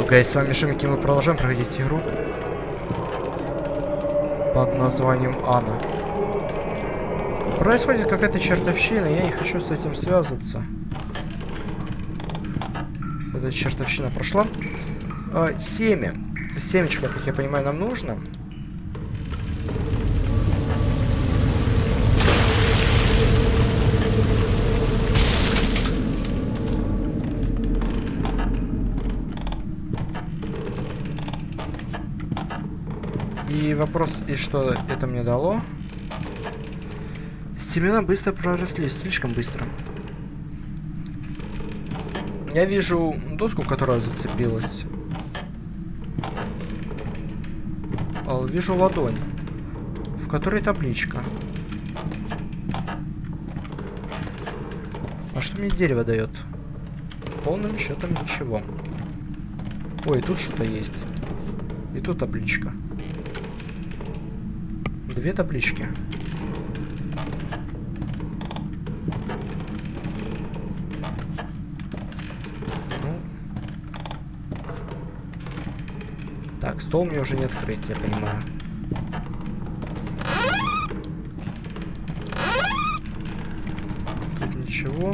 Окей, с вами Шумики, мы продолжаем проходить игру под названием Анна. Происходит какая-то чертовщина, я не хочу с этим связываться. Эта чертовщина прошла. А, семя. Семечко, как я понимаю, нам нужно. Вопрос, и что это мне дало? Семена быстро проросли, слишком быстро. Я вижу доску, которая зацепилась. А, Вижу ладонь, в которой табличка. А что мне дерево дает? Полным счетом ничего. Ой, тут что-то есть. И тут табличка. Две таблички. Ну. Так, стол мне уже не открыть, я понимаю. Тут ничего.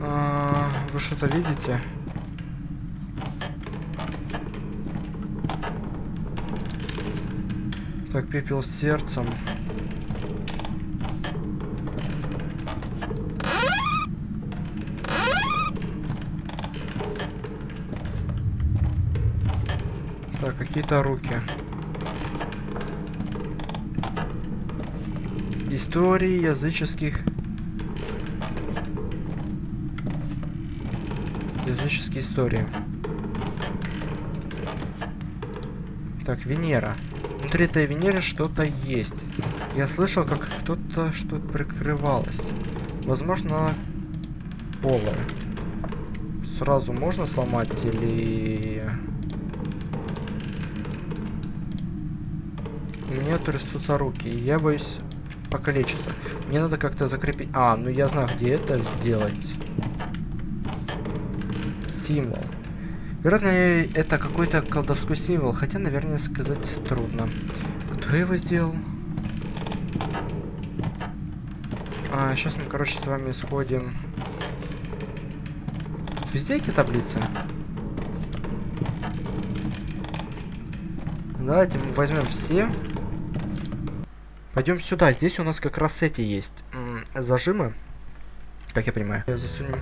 А, вы что-то видите? Так, пепел с сердцем. Так, какие-то руки. Истории языческих... Языческие истории. Так, Венера. Внутри этой Венеры что-то есть. Я слышал, как кто-то что-то прикрывалось. Возможно, полое. Сразу можно сломать или... У меня трясутся руки, и я боюсь покалечиться. Мне надо как-то закрепить... А, ну я знаю, где это сделать. Символ. Вероятно, это какой-то колдовской символ, хотя, наверное, сказать трудно. Кто его сделал? А, сейчас мы, короче, с вами сходим. Тут везде эти таблицы? Давайте мы возьмем все. Пойдем сюда. Здесь у нас как раз эти есть. М -м, зажимы. Как я понимаю. Засунем.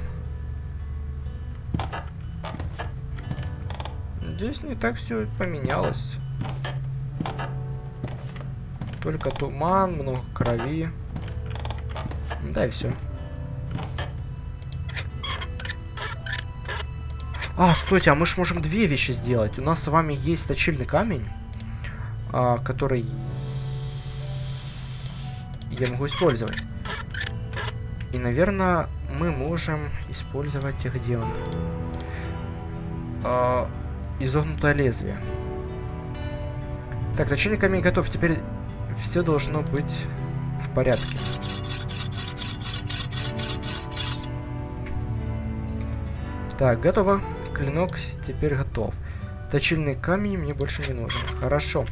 Здесь не так все поменялось. Только туман, много крови. Да и все. А, стойте, а мы же можем две вещи сделать. У нас с вами есть точильный камень, а, который я могу использовать. И, наверное, мы можем использовать их где он? А, изогнутое лезвие. Так, точильный камень готов. Теперь все должно быть в порядке. Так, готово. Клинок теперь готов. Точильный камень мне больше не нужен. Хорошо.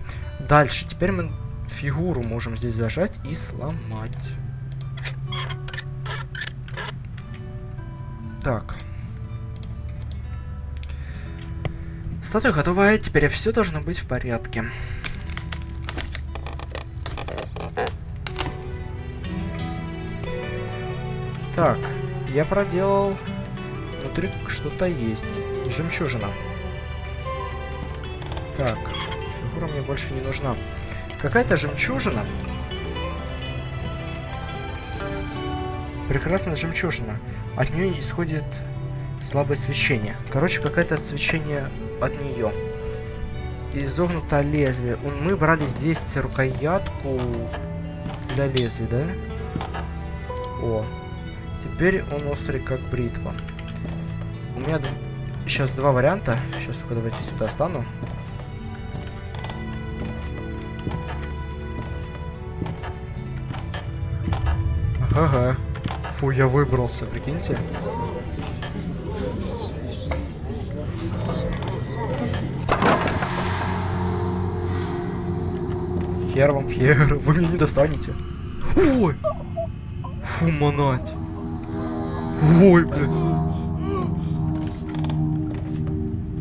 Дальше. Теперь мы фигуру можем здесь зажать и сломать. Так. Статуя готова, теперь все должно быть в порядке. Так, я проделал... Внутри что-то есть. Жемчужина. Так, фигура мне больше не нужна. Какая-то жемчужина. Прекрасная жемчужина. От нее исходит слабое свечение. Короче, какое-то свечение от нее. Изогнуто лезвие. Мы брали здесь рукоятку для лезвия, да? О. Теперь он острый, как бритва. У меня сейчас два варианта. Сейчас только давайте сюда стану. Ага. Фу, я выбрался, прикиньте. Хер вам, хер, вы меня не достанете. Ой! Фу, монать. Ой, блин.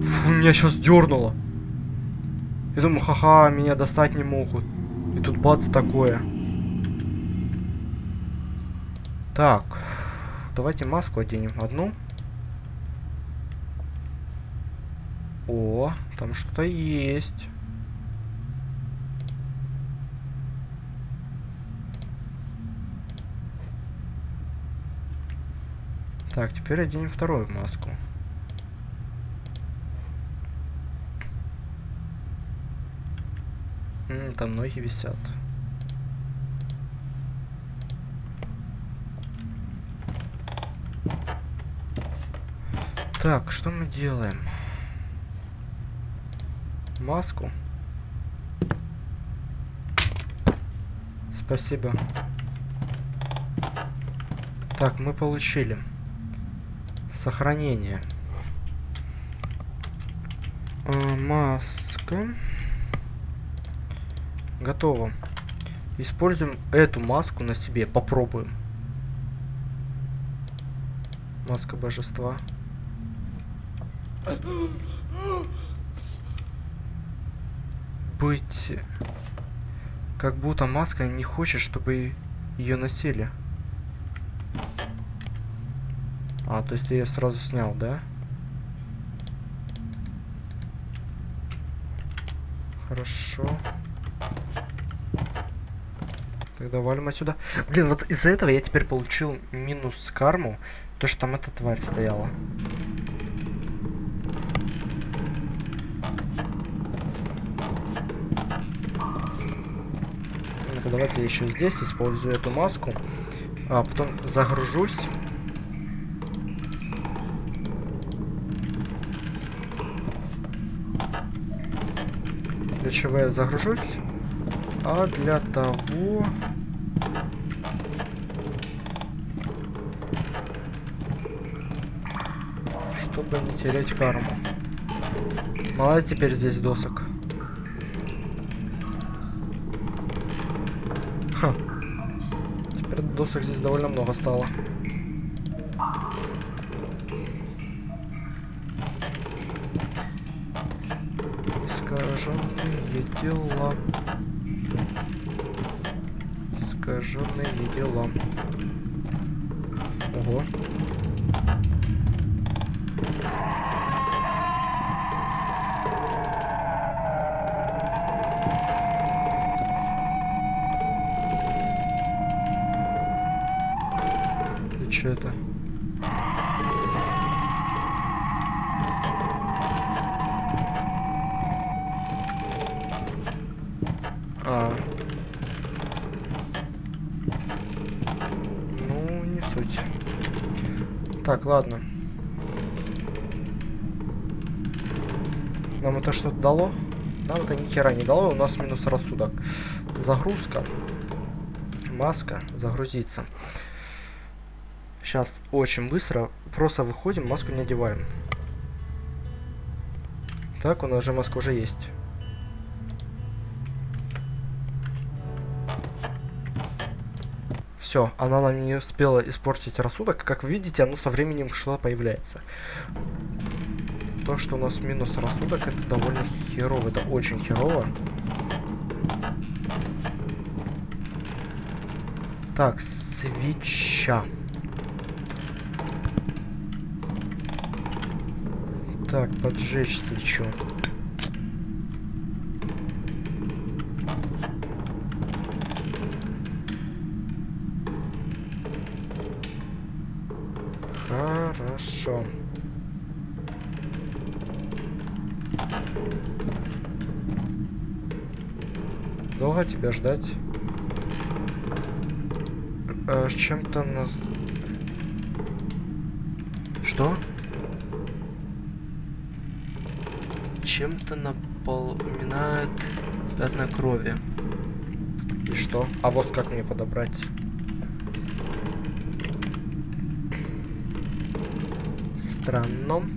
Фу, меня сейчас дернуло. Я думаю, ха-ха, меня достать не могут. И тут бац такое. Так. Давайте маску оденем. Одну. О, там что-то есть. Так, теперь оденем вторую маску. М там ноги висят. Так, что мы делаем? Маску. Спасибо. Так, мы получили. Сохранение. А, маска. Готово. Используем эту маску на себе. Попробуем. Маска божества. Быть... Как будто маска не хочет, чтобы ее носили. А, то есть ты ее сразу снял, да? Хорошо. Тогда валим отсюда. Блин, вот из-за этого я теперь получил минус карму. То, что там эта тварь стояла. ну давайте я еще здесь использую эту маску. А потом загружусь. Для чего я загружусь? А для того... Чтобы не терять карму. Мало теперь здесь досок. Ха. Теперь досок здесь довольно много стало. Искаженные дела. Искаженные дела. Ого. Что-то дало? Нам это ни хера не дало, у нас минус рассудок. Загрузка. Маска. Загрузиться. Сейчас очень быстро. Просто выходим, маску не одеваем. Так, у нас же маска уже есть. Все, она нам не успела испортить рассудок. Как видите, оно со временем шло появляется. То, что у нас минус рассудок, это довольно херово. Это очень херово. Так, свеча. Так, поджечь свечу. Хорошо. тебя ждать. А, чем-то на... Что? Чем-то напоминает однокровие. И что? А вот как мне подобрать? Странно.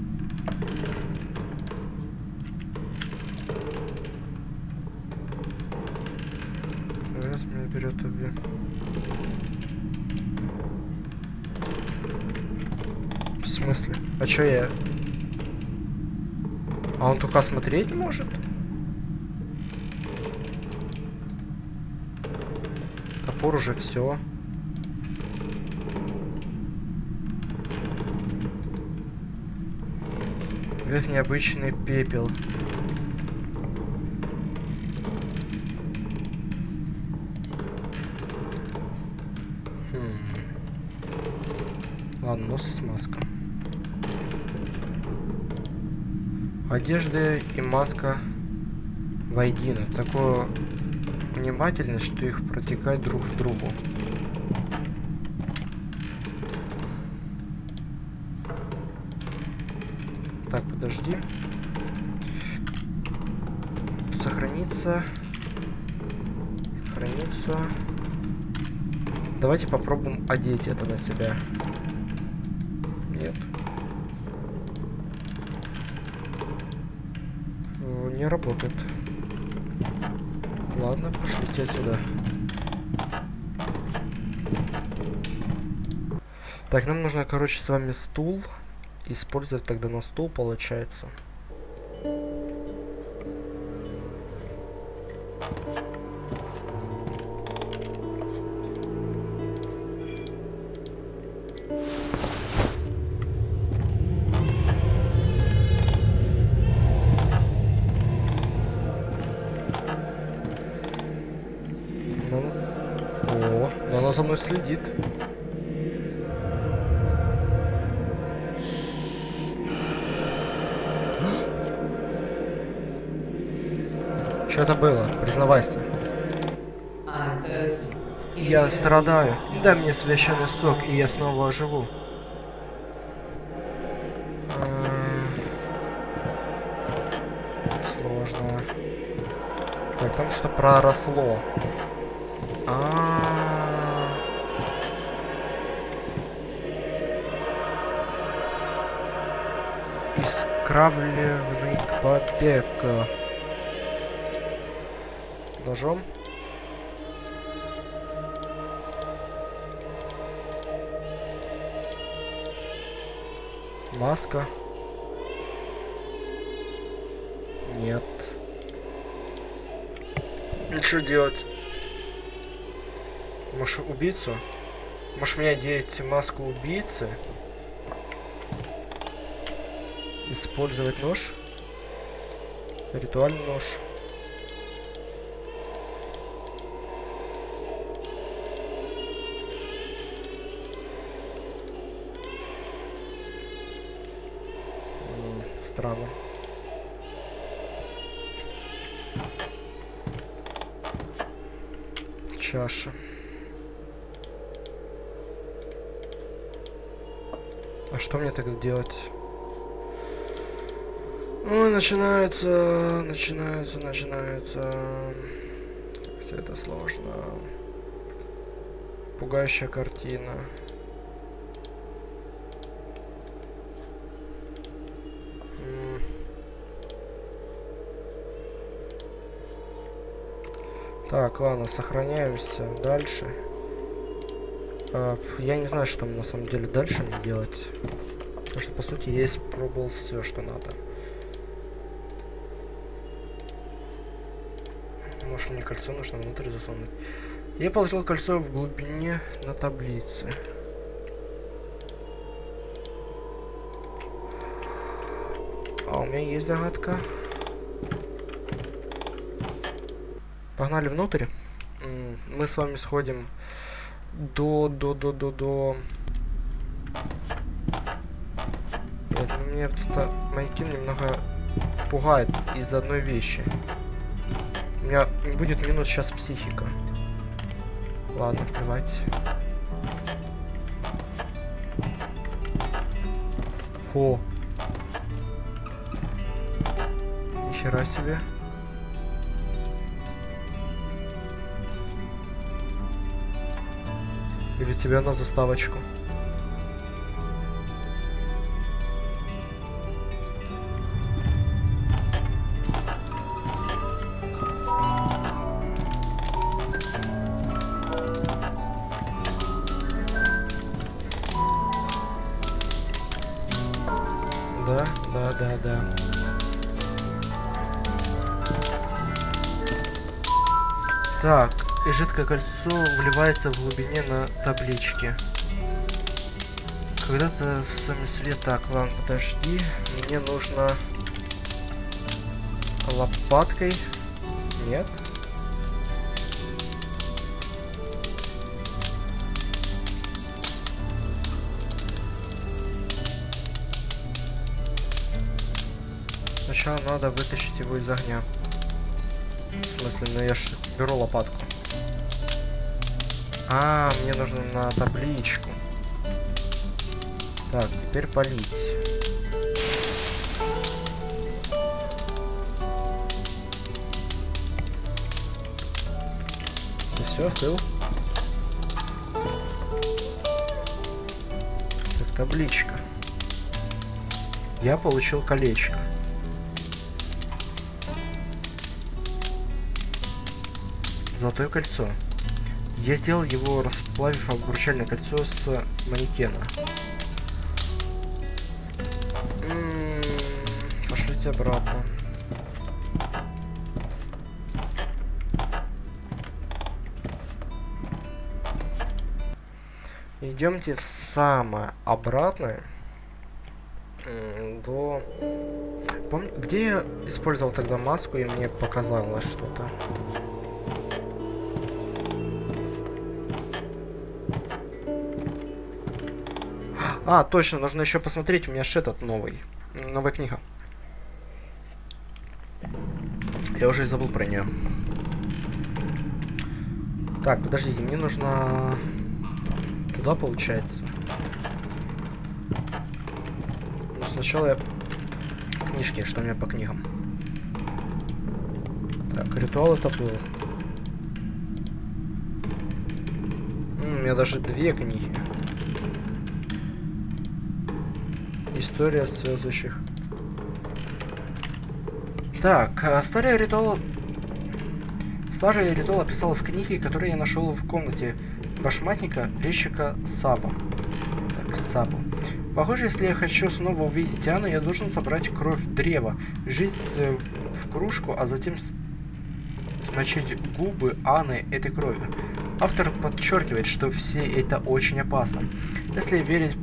А он только смотреть может? Топор уже все. Это необычный пепел. Хм. Ладно, нос и смазка. Одежда и маска воедино. Такое внимательность, что их протекает друг в другу. Так, подожди. Сохраниться. Сохраниться. Давайте попробуем одеть это на себя. Работает. Ладно, пошлите отсюда. Так, нам нужно, короче, с вами стул использовать тогда на стол получается. Следит. Что это было? Признавайся. Я страдаю. Дай мне священный сок, и я снова оживу. Сложно. Так, там что проросло. А, -а, -а. Искравленный побег ножом. Маска. Нет. Ну что делать? Может убийцу? Может мне одеть маску убийцы? Использовать нож? Ритуальный нож. странно. Чаша. А что мне тогда делать? Ой, начинается, начинается, начинается. Все это сложно. Пугающая картина. Так, ладно, сохраняемся дальше. А, я не знаю, что на самом деле дальше мне делать. Потому что, по сути, я испробовал все, что надо. Может, мне кольцо нужно внутрь засунуть. Я положил кольцо в глубине на таблице. А у меня есть догадка. Погнали внутрь. Мы с вами сходим до, до, до, до, до... Блять, ну мне это Майкин немного пугает из одной вещи. Будет минус сейчас психика. Ладно, плевать. Фу. Нихера себе. Или тебе на заставочку? Жидкое кольцо вливается в глубине на табличке. Когда-то в свет... Так, ладно, подожди. Мне нужно лопаткой. Нет. Сначала надо вытащить его из огня. В смысле, ну я ж беру лопатку. А, мне нужно на табличку. Так, теперь полить. И все, остыл. Так, табличка. Я получил колечко. Золотое кольцо. Я сделал его, расплавив обручальное кольцо с манекена. М -м -м, пошлите обратно. Идемте в самое обратное до... Помню, где я использовал тогда маску и мне показалось что-то? А, точно, нужно еще посмотреть, у меня же этот новый. Новая книга. Я уже и забыл про нее. Так, подождите, мне нужно... Туда, получается. Но сначала я... Книжки, что у меня по книгам. Так, ритуал это был. у меня даже две книги. История связывающих. Так, а, старый ритуал... Старый ритуал описал в книге, которую я нашел в комнате башматника резчика Саба. Так, Сабу. Похоже, если я хочу снова увидеть Анну, я должен собрать кровь древа, жизнь в кружку, а затем смочить губы Анны этой кровью. Автор подчеркивает, что все это очень опасно. Если верить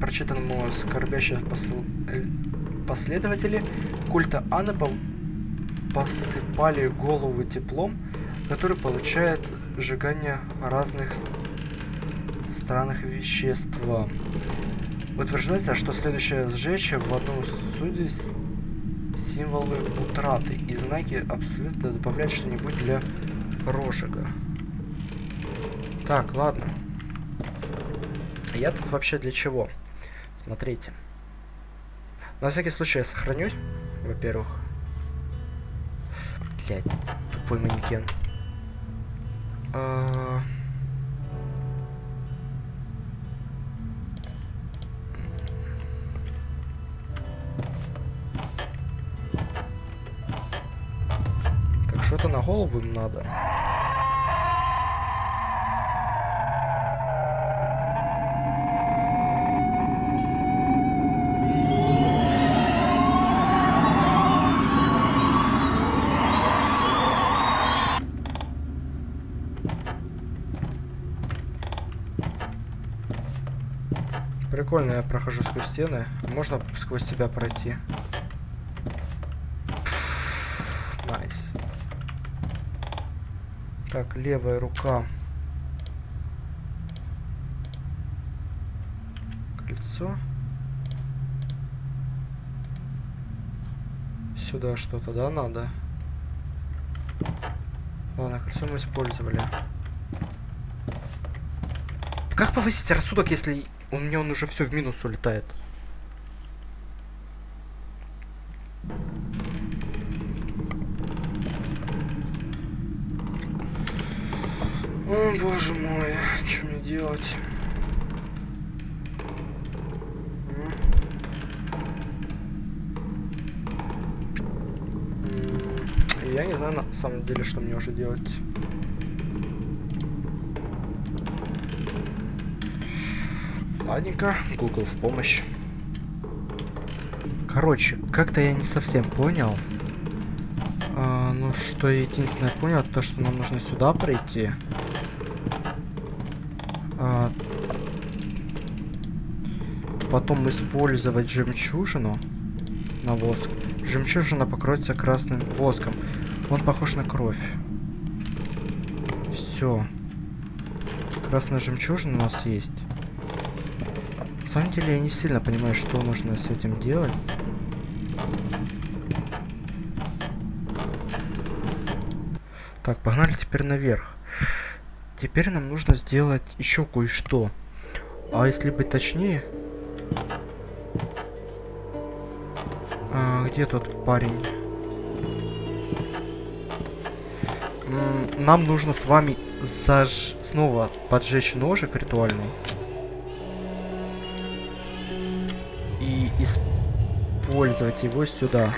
прочитанному скорбящих посл... Э, последователи культа Анны по... посыпали голову теплом, который получает сжигание разных странных веществ. Утверждается, что следующее сжечь в одном суде символы утраты и знаки абсолютно добавлять что-нибудь для розжига. Так, ладно. Я тут вообще для чего? Смотрите. На всякий случай я сохранюсь, во-первых. Блять, тупой манекен. А... Так, что-то на голову им надо. Прикольно, я прохожу сквозь стены. Можно сквозь тебя пройти. Nice. Так, левая рука. Кольцо. Сюда что-то, да, надо? Ладно, кольцо мы использовали. Как повысить рассудок, если у меня он уже все в минус улетает. О, боже мой, что мне делать? Я не знаю на самом деле, что мне уже делать. Ладненько, Google в помощь. Короче, как-то я не совсем понял. А, ну, что я единственное понял, то, что нам нужно сюда пройти. А, потом использовать жемчужину на воск. Жемчужина покроется красным воском. Он похож на кровь. Все. Красная жемчужина у нас есть. Самом деле я не сильно понимаю, что нужно с этим делать. Так, погнали теперь наверх. Теперь нам нужно сделать еще кое-что. А если быть точнее... А, где тот парень? нам нужно с вами заж... снова поджечь ножик ритуальный. Использовать его сюда.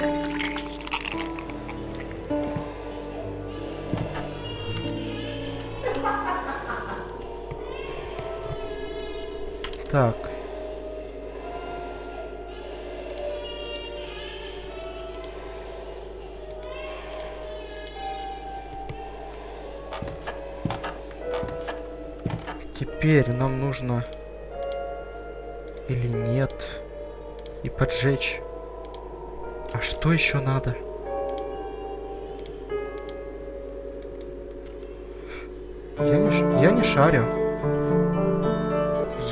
Так. Теперь нам нужно... Или нет? И поджечь. А что еще надо? Я не, я не шарю.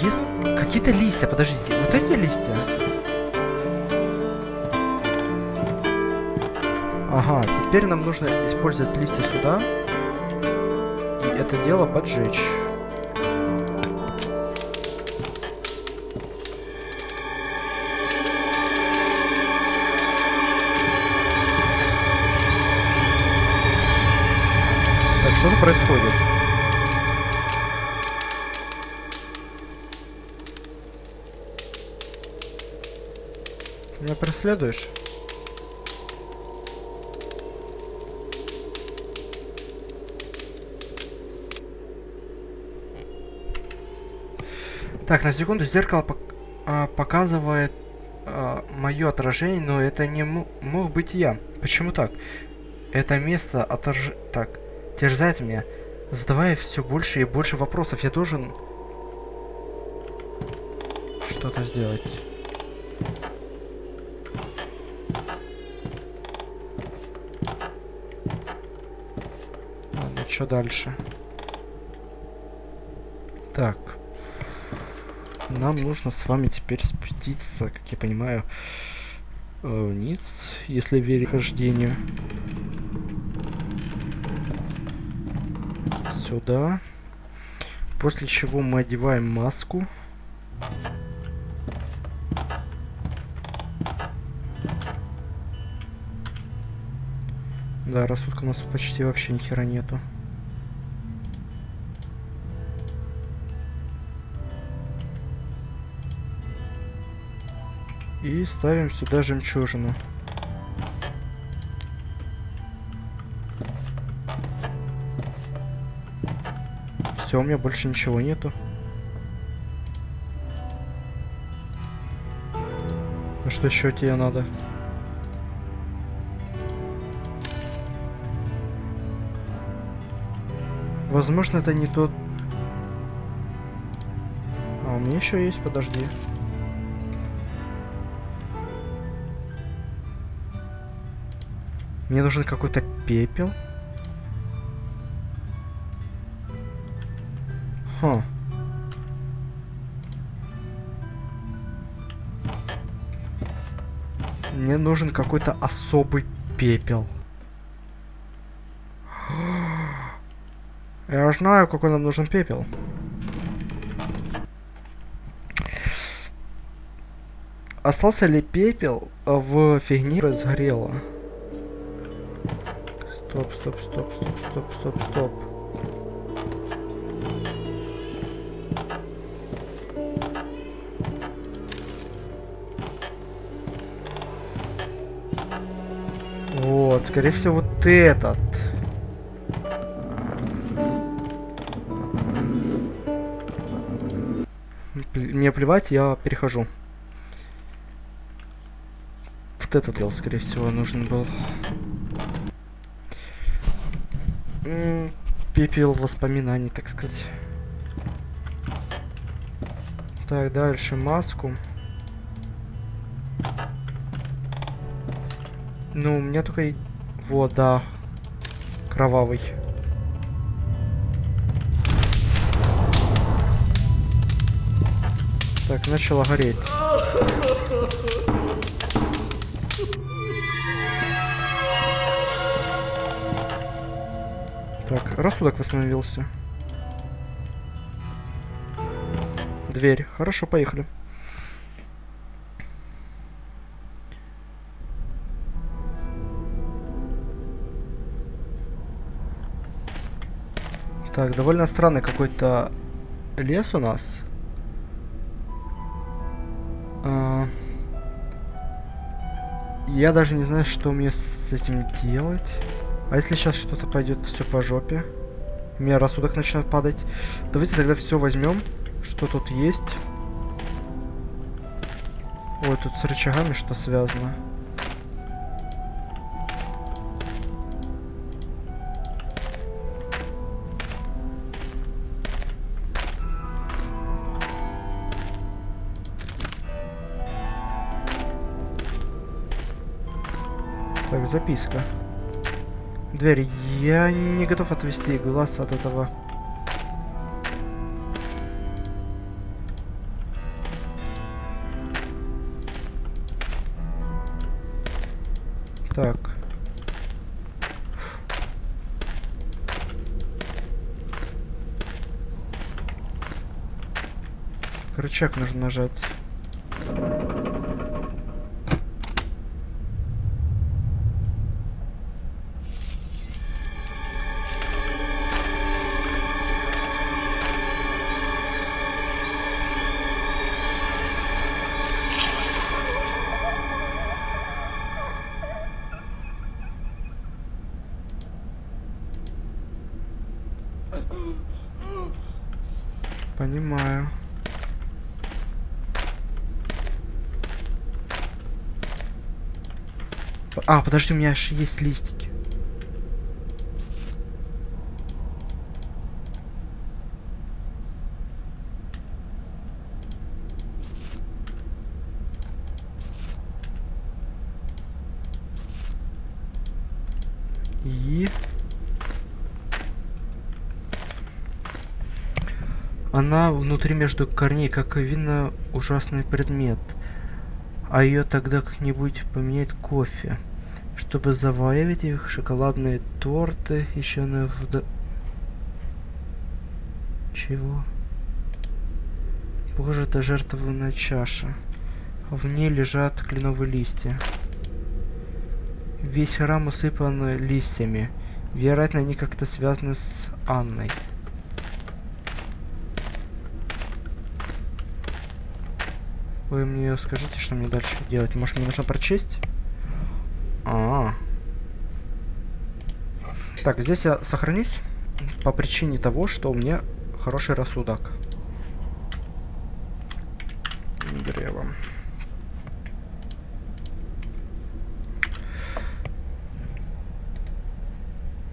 Есть какие-то листья, подождите. Вот эти листья? Ага, теперь нам нужно использовать листья сюда. И это дело поджечь. Так, что происходит? Меня преследуешь? Так, на секунду зеркало пок а, показывает а, мое отражение, но это не мог быть я. Почему так? Это место отож... Так, терзает меня, задавая все больше и больше вопросов. Я должен что-то сделать. что дальше? Так. Нам нужно с вами теперь спуститься, как я понимаю, э, вниз, если верить хождению. Сюда. После чего мы одеваем маску. Да, рассудка у нас почти вообще ни хера нету. И ставим сюда жемчужину. Все, у меня больше ничего нету. А что еще тебе надо? Возможно, это не тот... А, у меня еще есть, подожди. Мне нужен какой-то пепел. Хм. Мне нужен какой-то особый пепел. Я знаю, какой нам нужен пепел. Остался ли пепел в фигне сгорело? Стоп, стоп, стоп, стоп, стоп, стоп, стоп. Вот, скорее всего, вот этот. Мне плевать, я перехожу. вот этот дел, скорее всего, нужен был. Пепел воспоминаний, так сказать. Так, дальше маску. Ну, у меня только... Вот, да. Кровавый. Так, начало гореть. Так, рассудок восстановился. Дверь. Хорошо, поехали. Так, довольно странный какой-то лес у нас. А... Я даже не знаю, что мне с этим делать. А если сейчас что-то пойдет все по жопе? У меня рассудок начинает падать. Давайте тогда все возьмем. Что тут есть? Ой, тут с рычагами что связано. Записка. Дверь. Я не готов отвести глаз от этого. Так. Рычаг нужно нажать. Подожди, у меня аж есть листики. И... Она внутри между корней, как видно, ужасный предмет. А ее тогда как-нибудь поменять кофе, чтобы завоевать их шоколадные торты, еще на вд... Чего? Похоже, это жертвованная чаша. В ней лежат кленовые листья. Весь храм усыпан листьями. Вероятно, они как-то связаны с Анной. Вы мне скажите, что мне дальше делать? Может, мне нужно прочесть? А, -а, а. Так, здесь я сохранюсь по причине того, что у меня хороший рассудок. Древо.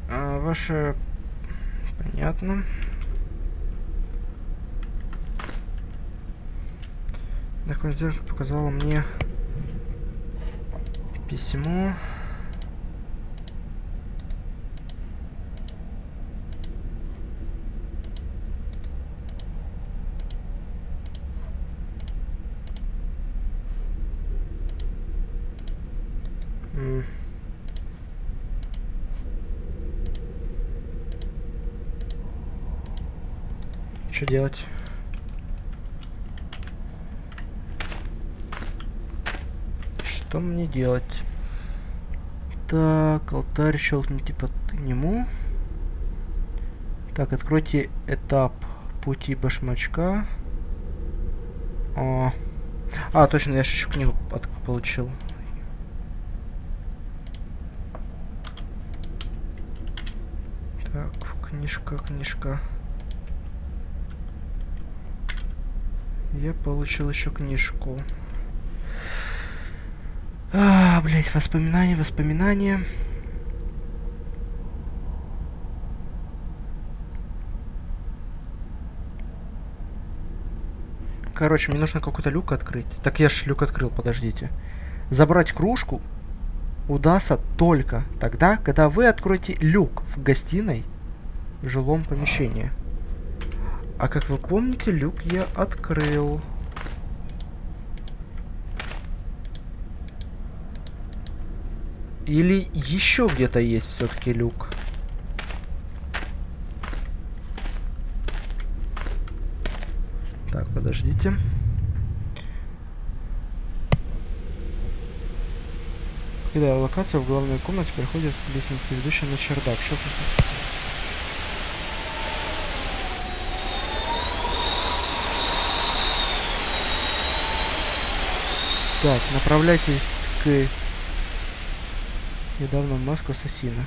А, ваше... Понятно. Документировка показала мне письмо. Что делать? Что мне делать? Так, алтарь щелкните по нему. Так, откройте этап пути башмачка. О. А, точно, я же еще книгу от получил. Так, книжка, книжка. Я получил еще книжку. А, блять, воспоминания, воспоминания. Короче, мне нужно какой-то люк открыть. Так я ж люк открыл, подождите. Забрать кружку удастся только тогда, когда вы откроете люк в гостиной в жилом помещении. А как вы помните, люк я открыл. Или еще где-то есть все-таки люк? Так, подождите. Когда локация в главной комнате переходит к лестнице, ведущей на чердак. Что Так, направляйтесь к недавно маску ассасина.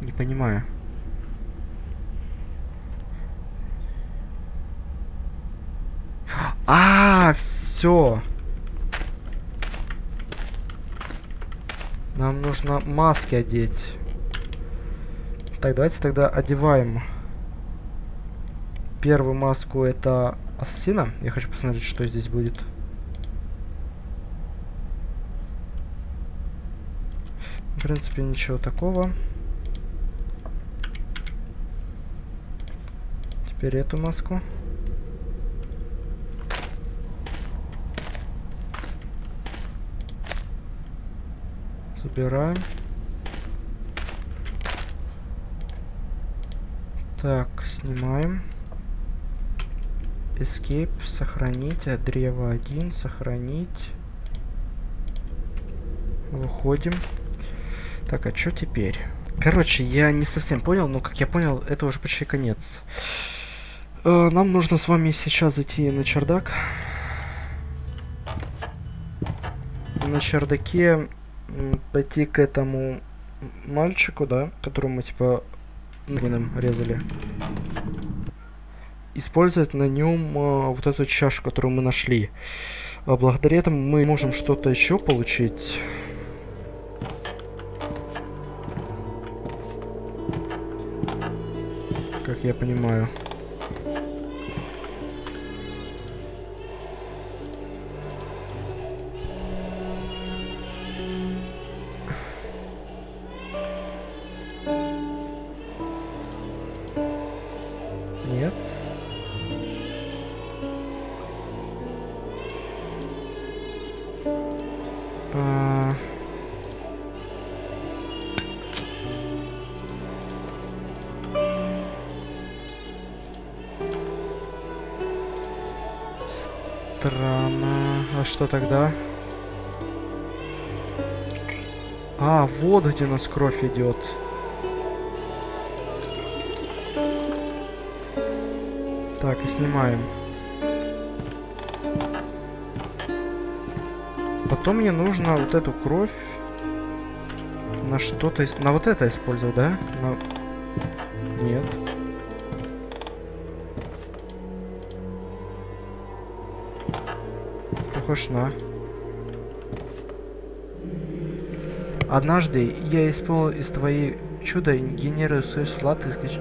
Не понимаю. А, все. Нам нужно маски одеть. Так, давайте тогда одеваем первую маску это ассасина. Я хочу посмотреть, что здесь будет. В принципе, ничего такого. Теперь эту маску. Забираем. Так, снимаем. Escape, сохранить, а древо 1, сохранить. Выходим. Так, а что теперь? Короче, я не совсем понял, но как я понял, это уже почти конец. Э, нам нужно с вами сейчас зайти на чердак. На чердаке пойти к этому мальчику, да, которому мы типа резали использовать на нем э, вот эту чашу, которую мы нашли. А благодаря этому мы можем что-то еще получить. Как я понимаю. Что тогда? А, вот где у нас кровь идет. Так, и снимаем. Потом мне нужно вот эту кровь на что-то... На вот это использовать, да? На... Нет. Похож на... Однажды я исполнил из твоей чуда генерирую свой сладкий...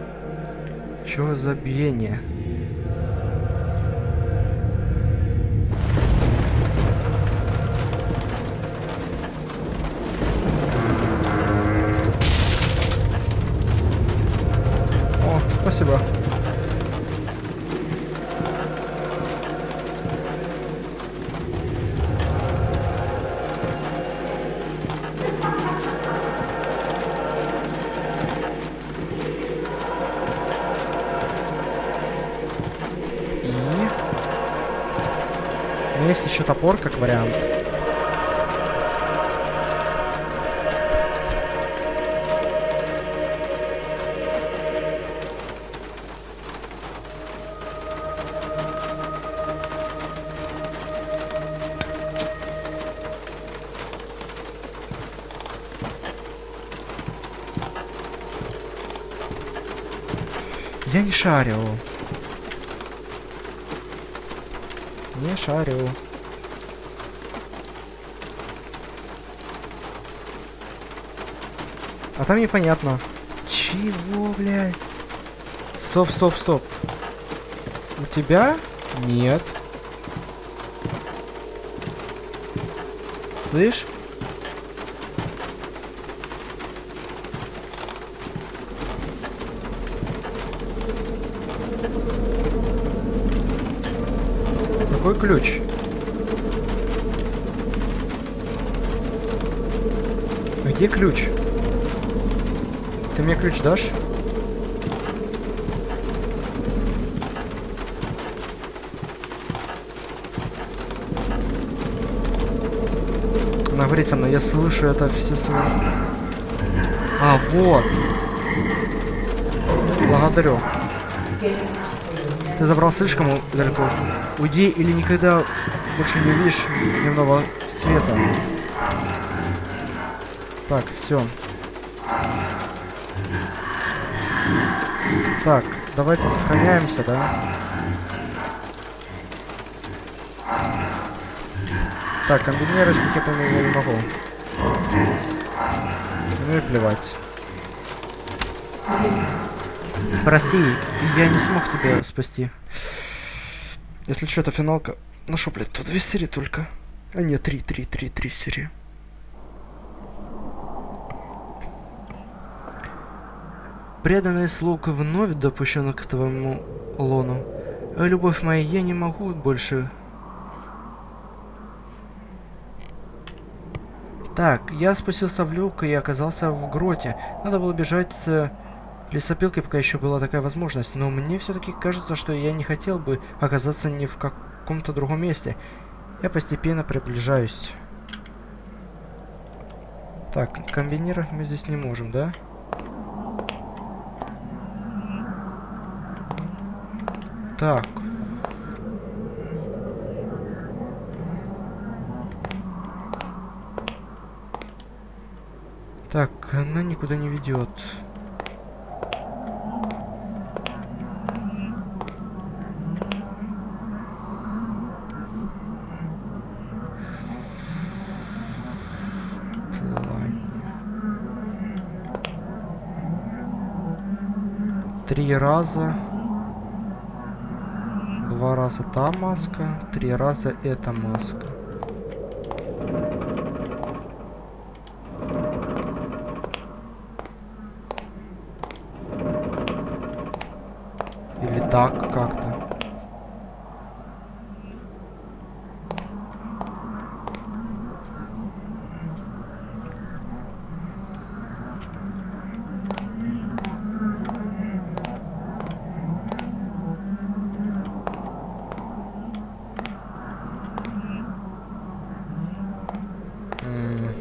непонятно. Чего, блядь? Стоп, стоп, стоп. У тебя? Нет. Слышь? Какой ключ? Где ключ? Ты мне ключ дашь? Она говорит я слышу это все свои... А, вот. Благодарю. Ты забрал слишком далеко. Уйди или никогда больше не увидишь дневного света. Так, все. Так, давайте сохраняемся, да? Так, комбинировать пакетами я не могу. Ну и плевать. Прости, я не смог тебя спасти. Если что, это финалка. Ну что, блядь, тут две серии только. А нет, три, три, три, три серии. Преданный слуг вновь допущен к твоему лону. Любовь моя, я не могу больше... Так, я спустился в люк и оказался в гроте. Надо было бежать с лесопилкой, пока еще была такая возможность. Но мне все-таки кажется, что я не хотел бы оказаться ни в каком-то другом месте. Я постепенно приближаюсь. Так, комбинировать мы здесь не можем, да? Так. Так, она никуда не ведет. Три раза. Раза та маска, три раза эта маска. Или так как-то. М.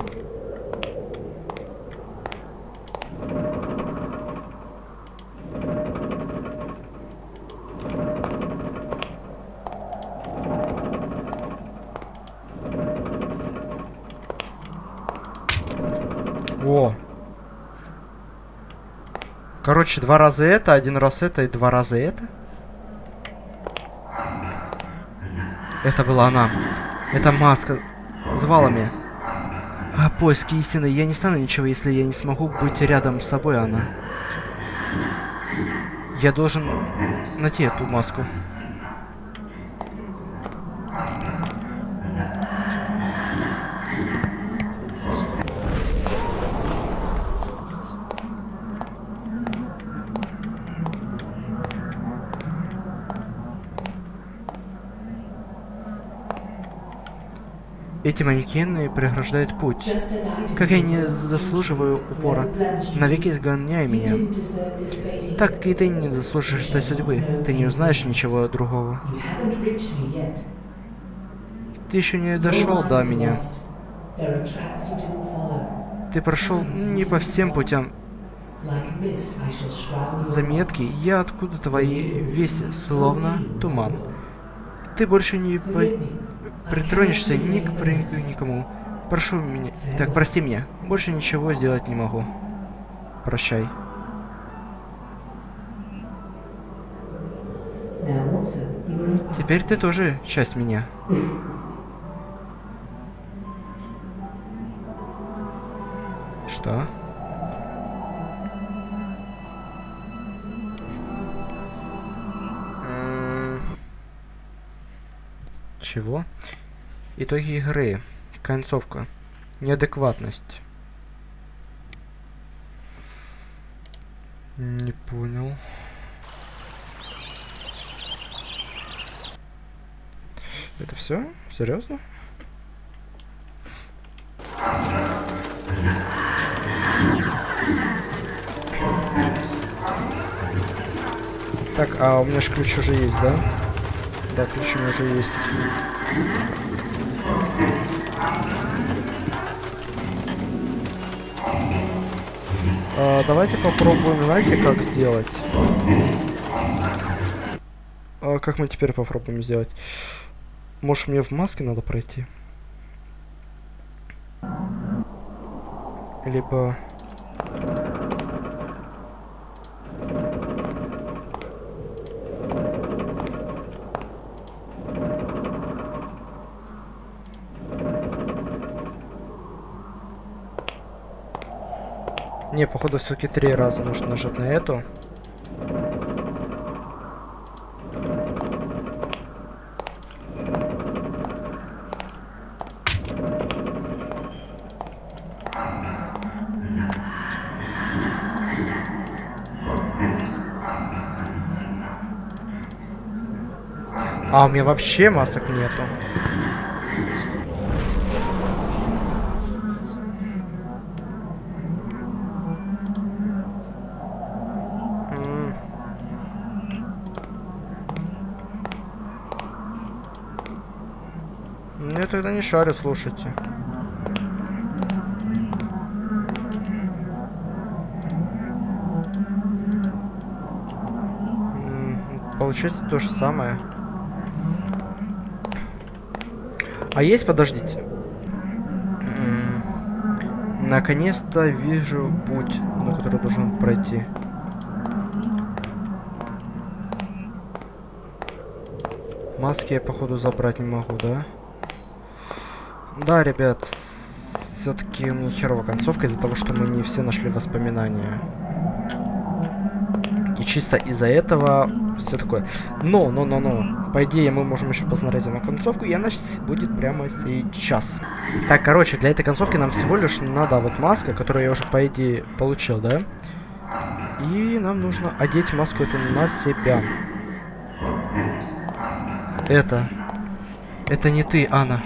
О. Короче, два раза это, один раз это и два раза это. Это была она. Это маска звала меня. А поиски истины. Я не стану ничего, если я не смогу быть рядом с тобой, Анна. Я должен найти эту маску. Эти манекены преграждают путь. Как я не заслуживаю упора, навеки изгоняй меня. Так и ты не заслужишь этой судьбы, ты не узнаешь ничего другого. Ты еще не дошел до меня. Ты прошел не по всем путям. Заметки, я откуда твои? Весь словно туман. Ты больше не по... притронешься ни к при- никому. Прошу меня. Так, прости меня. Больше ничего сделать не могу. Прощай. Теперь ты тоже часть меня. Что? Чего? Итоги игры. Концовка. Неадекватность. Не понял. Это все? Серьезно? Так, а у меня же ключ уже есть, да? Да, ключ у меня уже есть. А, давайте попробуем, знаете, как сделать? А, как мы теперь попробуем сделать? Может, мне в маске надо пройти? Либо... Не, походу все-таки три раза нужно нажать на эту. А, у меня вообще масок нету. Шарю, слушайте. Получается то же самое. А есть, подождите. Наконец-то вижу путь, на который должен пройти. Маски я, походу, забрать не могу, да? Да, ребят, все-таки у меня херовая концовка из-за того, что мы не все нашли воспоминания. И чисто из-за этого все такое. Но, но, но, но. По идее, мы можем еще посмотреть на концовку, и она будет прямо сейчас. Так, короче, для этой концовки нам всего лишь надо вот маска, которую я уже, по идее, получил, да? И нам нужно одеть маску эту на себя. Это. Это не ты, Анна.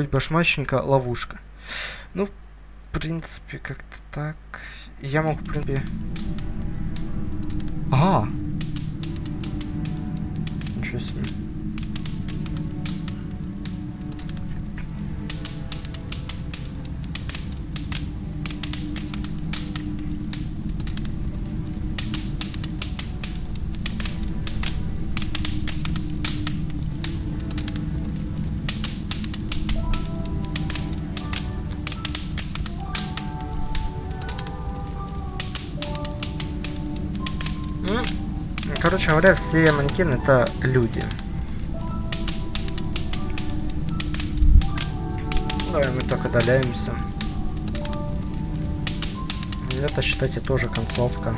Путь башмачника — ловушка. Ну, в принципе, как-то так. Я могу, в принципе... Ага. Ничего себе. Короче говоря, все манекены это люди. Давай мы только удаляемся. Это, считайте, тоже концовка.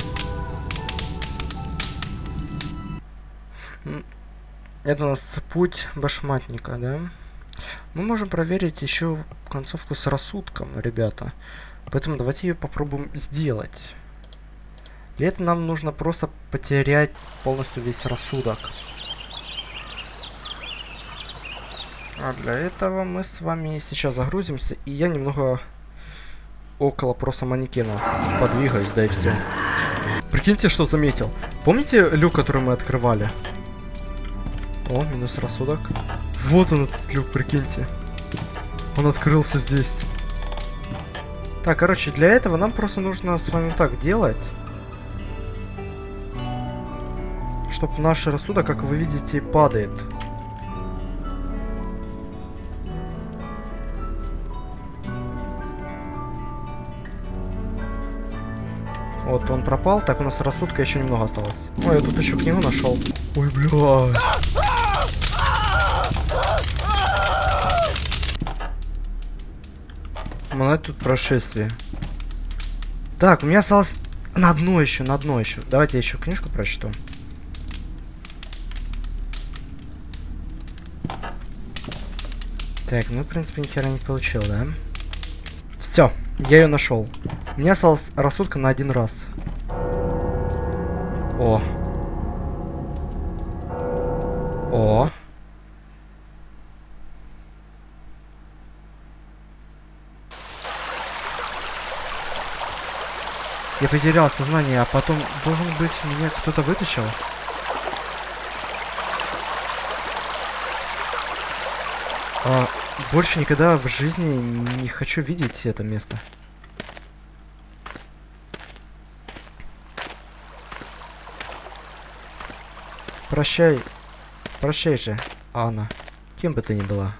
Это у нас путь башматника, да? Мы можем проверить еще концовку с рассудком, ребята. Поэтому давайте ее попробуем сделать. Для этого нам нужно просто потерять полностью весь рассудок. А для этого мы с вами сейчас загрузимся, и я немного около просто манекена подвигаюсь, да и все. Прикиньте, что заметил. Помните люк, который мы открывали? О, минус рассудок. Вот он этот люк, прикиньте. Он открылся здесь. Так, короче, для этого нам просто нужно с вами так делать. Чтоб наш рассудок, как вы видите, падает. Вот он пропал. Так, у нас рассудка еще немного осталось. Ой, я тут еще книгу нашел. Ой, бля. Монет тут прошествие. Так, у меня осталось на одно еще, на одно еще. Давайте я еще книжку прочту. Так, ну, в принципе, ни хера не получил, да? Все, я ее нашел. У меня осталось рассудка на один раз. О. О. Я потерял сознание, а потом, должен быть, меня кто-то вытащил. А, больше никогда в жизни не хочу видеть это место. Прощай. Прощай же, Анна. Кем бы ты ни была.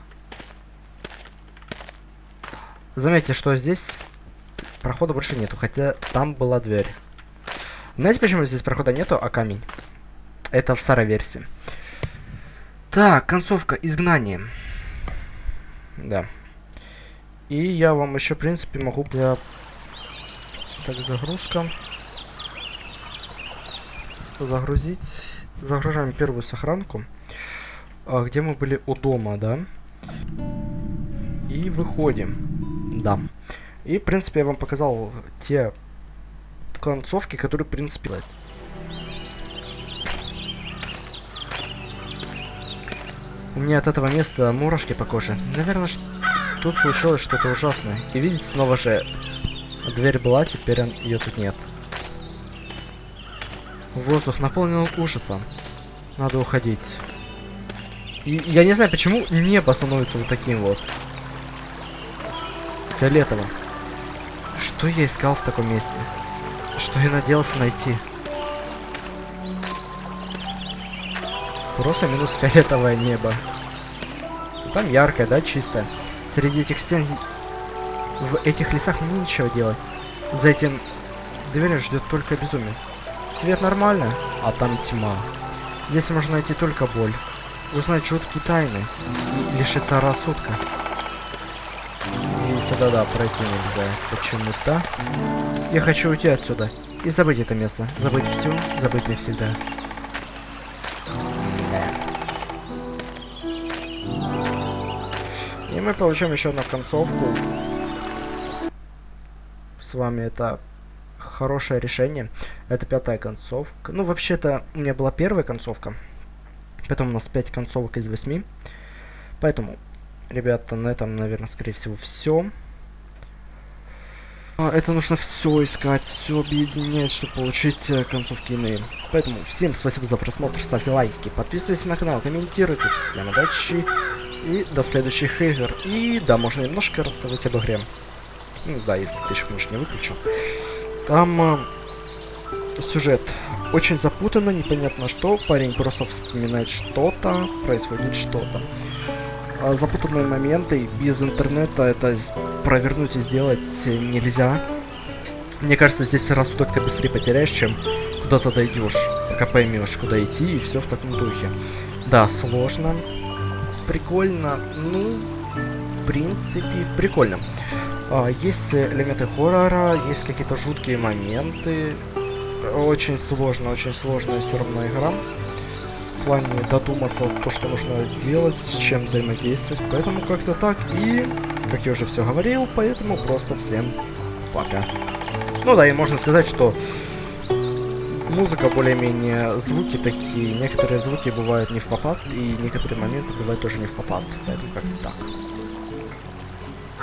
Заметьте, что здесь прохода больше нету, хотя там была дверь. Знаете, почему здесь прохода нету, а камень? Это в старой версии. Так, концовка изгнания. Да. И я вам еще, в принципе, могу для... Так, загрузка. Загрузить. Загружаем первую сохранку. А, где мы были у дома, да? И выходим. Да. И, в принципе, я вам показал те концовки, которые, в принципе, У меня от этого места мурашки по коже. Наверное, тут случилось что-то ужасное. И видите, снова же дверь была, теперь ее тут нет. Воздух наполнен ужасом. Надо уходить. И я не знаю, почему небо становится вот таким вот. Фиолетовым. Что я искал в таком месте? Что я надеялся найти? Просто минус фиолетовое небо. Там яркое, да, чистое. Среди этих стен... В этих лесах мне нечего делать. За этим дверью ждет только безумие. Свет нормально, а там тьма. Здесь можно найти только боль. Узнать жуткие тайны. И лишиться рассудка. И сюда, да, пройти нельзя. Почему-то. Я хочу уйти отсюда. И забыть это место. Забыть все, забыть навсегда. И мы получаем еще одну концовку. С вами это хорошее решение. Это пятая концовка. Ну, вообще-то, у меня была первая концовка. Потом у нас 5 концовок из 8. Поэтому, ребята, на этом, наверное, скорее всего, все. А, это нужно все искать, все объединять, чтобы получить э, концовки иные. Поэтому всем спасибо за просмотр, ставьте лайки, подписывайтесь на канал, комментируйте. Всем удачи и до следующих игр. И да, можно немножко рассказать об игре. Ну да, если ты еще, конечно, не выключил. Там э, сюжет очень запутанно, непонятно что. Парень просто вспоминает что-то, происходит что-то. А запутанные моменты без интернета это провернуть и сделать нельзя. Мне кажется, здесь рассудок ты быстрее потеряешь, чем куда-то дойдешь, пока поймешь, куда идти, и все в таком духе. Да, сложно. Прикольно. Ну, в принципе, прикольно. А, есть элементы хоррора, есть какие-то жуткие моменты. Очень сложно, очень сложная все равно игра. В плане додуматься то, что нужно делать, с чем взаимодействовать. Поэтому как-то так. И, как я уже все говорил, поэтому просто всем пока. Ну да, и можно сказать, что музыка более-менее звуки такие. Некоторые звуки бывают не в попад, и некоторые моменты бывают тоже не в попад. Поэтому как-то так.